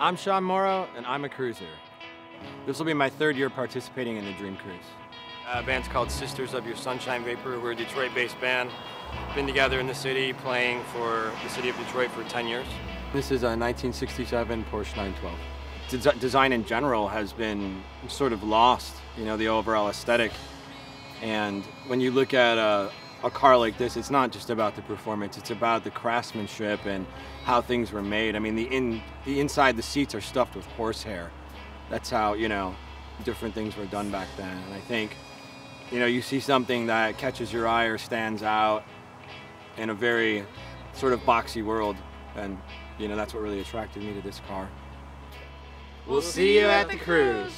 I'm Sean Morrow, and I'm a cruiser. This will be my third year participating in the Dream Cruise. Uh, band's called Sisters of Your Sunshine Vapor. We're a Detroit-based band. Been together in the city, playing for the city of Detroit for 10 years. This is a 1967 Porsche 912. Des design in general has been sort of lost, you know, the overall aesthetic. And when you look at a, a car like this, it's not just about the performance, it's about the craftsmanship and how things were made. I mean, the, in, the inside the seats are stuffed with horsehair. That's how, you know, different things were done back then. And I think, you know, you see something that catches your eye or stands out in a very sort of boxy world. And, you know, that's what really attracted me to this car. We'll see you at the cruise.